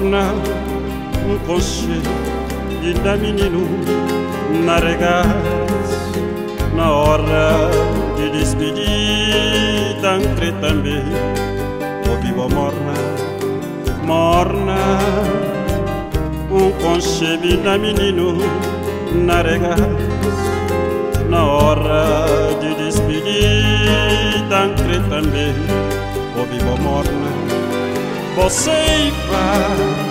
Morna, um concheiro e da menino na regaça na hora de despedir Tancre também ouviu morna morna um concheiro da menino na regaça na hora de despedir Tancre também ouviu morna você vai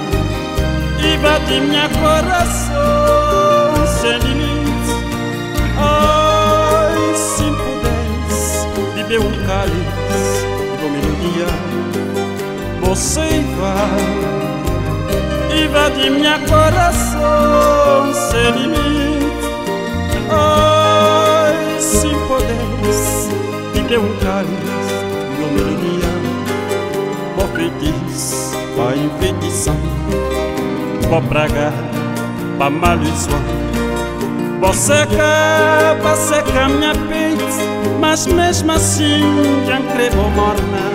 e bate minha coração sem limites. Ai, se pudesse beber um cálice de melodia, você vai e bate minha coração sem limites. Ai, se pudesse beber um cálice de melodia, vou feitiço, vai enfeitiçando pra praga, pra maldição. Você quer, você quer minha peito, mas mesmo assim já crevo morna.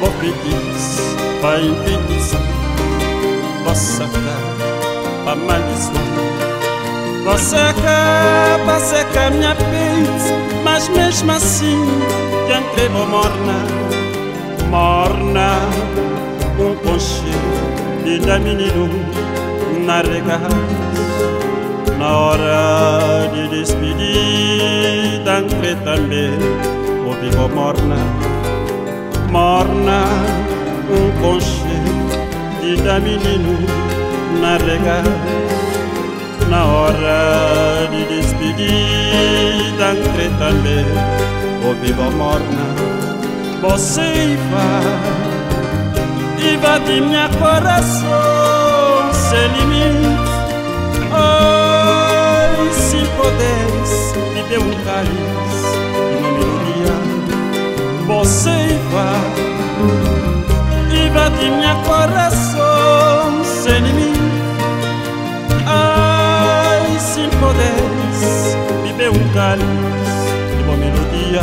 Vou pedir pra impedição. Você quer, pra maldição. Você quer, você quer minha peito, mas mesmo assim já crevo morna. Morna, um concheiro e da menino na regaça na hora de despedir Tancre também ouviu morna morna um concheiro e da menino na regaça na hora de despedir Tancre também ouviu morna você vai invade minha coração sem limite. Ai, se poderes me ver um cálice e uma melodia, você vai invade minha coração sem limite. Ai, se poderes me um cálice e uma melodia,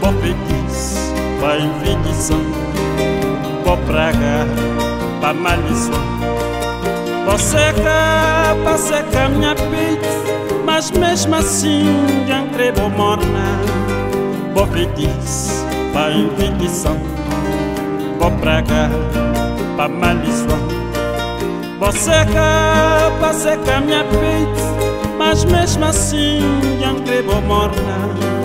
vou feitiço, vai enfeitiçando pra praga, pra maldição. Você quer, pra secar minha peito, mas mesmo assim já entrego morna. Vou feitiço, pra invitação, vou praga, pra maldição. Você quer, pra secar minha peito, mas mesmo assim já entrego morna.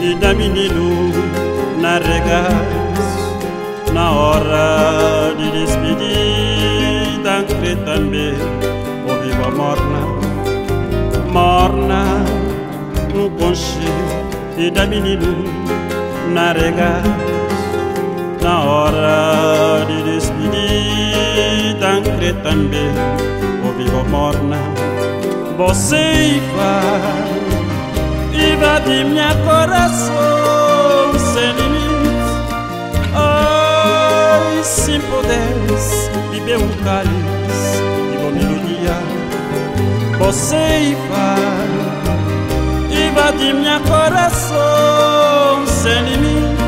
E da menino na regaça na hora de despedir da também ouviu a morna morna. Um concheiro e da menino na regaça na hora de despedir da também ouviu a morna. Você vai invade minha coração sem limites. Ai, se pudesse beber um cálice de uma melodia, você vai invade minha coração sem limites.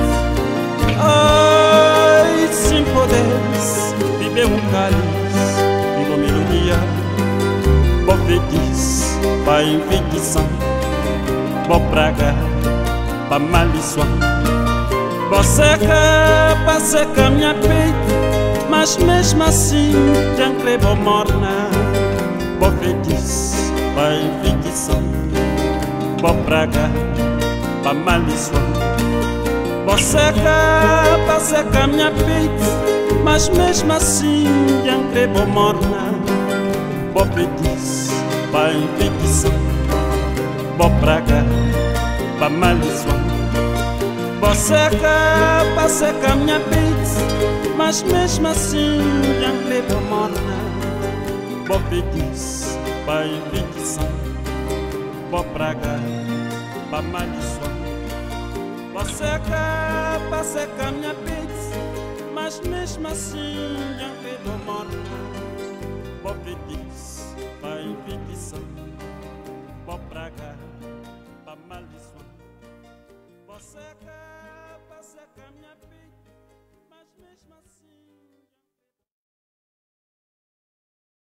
Ai, se pudesse beber um cálice de uma melodia, vou feitiço, vai enfeitiçando pra praga, pra maldição. Você capa seca minha peito Mas mesmo assim já creio morna. Bo feitiço, ba enfeitição Bo praga, ba maldição Você capa seca minha peito Mas mesmo assim já creio morna. Bo feitiço, ba enfeitição Bo praga, ba maldição Bo seca, ba seca minha pente Mas mesmo assim, minha beba morna. Bo preguiça, ba invenção Bo praga, ba maldição Bo seca, ba seca minha pente Mas mesmo assim, minha beba morna. Bo preguiça, ba invenção Bo praga